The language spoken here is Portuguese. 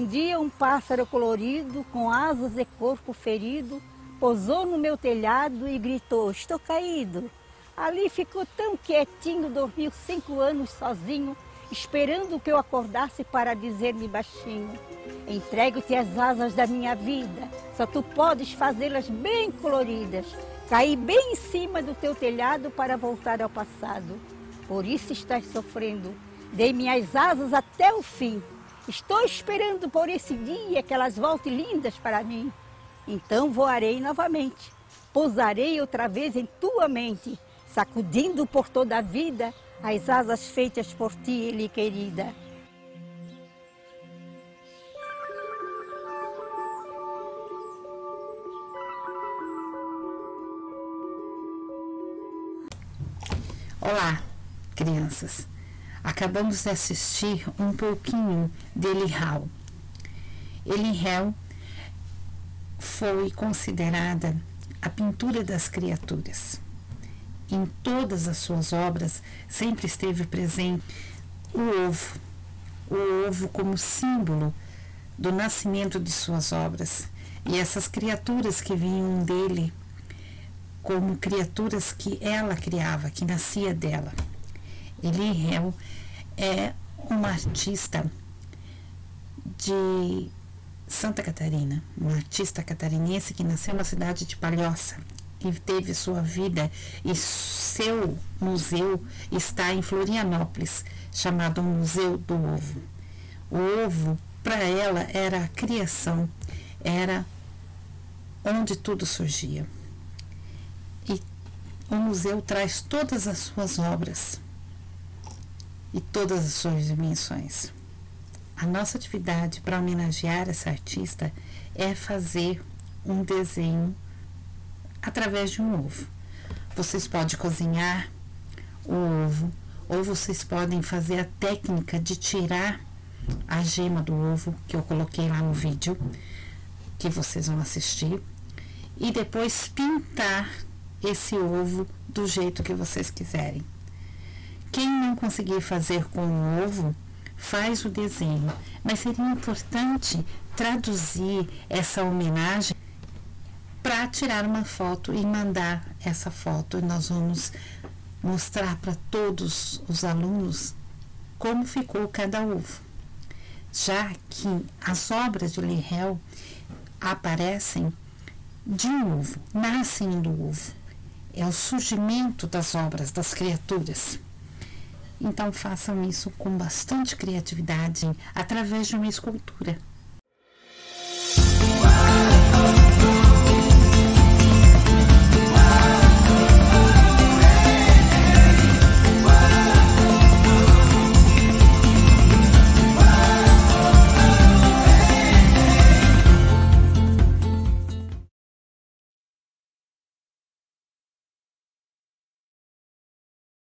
Um dia um pássaro colorido, com asas e corpo ferido, pousou no meu telhado e gritou: Estou caído. Ali ficou tão quietinho, dormiu cinco anos sozinho, esperando que eu acordasse para dizer-me baixinho: Entrego-te as asas da minha vida, só tu podes fazê-las bem coloridas. Caí bem em cima do teu telhado para voltar ao passado. Por isso estás sofrendo. Dei minhas asas até o fim. Estou esperando por esse dia que elas voltem lindas para mim. Então voarei novamente. Pousarei outra vez em tua mente, sacudindo por toda a vida as asas feitas por ti, Ele querida. Olá, crianças. Acabamos de assistir um pouquinho de Elihau. Elihau foi considerada a pintura das criaturas. Em todas as suas obras sempre esteve presente o ovo, o ovo como símbolo do nascimento de suas obras. E essas criaturas que vinham dele como criaturas que ela criava, que nascia dela. Eliel é uma artista de Santa Catarina, uma artista catarinense que nasceu na cidade de Palhoça e teve sua vida e seu museu está em Florianópolis, chamado Museu do Ovo. O ovo, para ela, era a criação, era onde tudo surgia o museu traz todas as suas obras e todas as suas dimensões. A nossa atividade para homenagear essa artista é fazer um desenho através de um ovo. Vocês podem cozinhar o ovo, ou vocês podem fazer a técnica de tirar a gema do ovo, que eu coloquei lá no vídeo, que vocês vão assistir, e depois pintar esse ovo do jeito que vocês quiserem. Quem não conseguir fazer com o ovo, faz o desenho, mas seria importante traduzir essa homenagem para tirar uma foto e mandar essa foto. E nós vamos mostrar para todos os alunos como ficou cada ovo. Já que as obras de Lihel aparecem de um ovo, nascem do ovo é o surgimento das obras, das criaturas. Então façam isso com bastante criatividade através de uma escultura.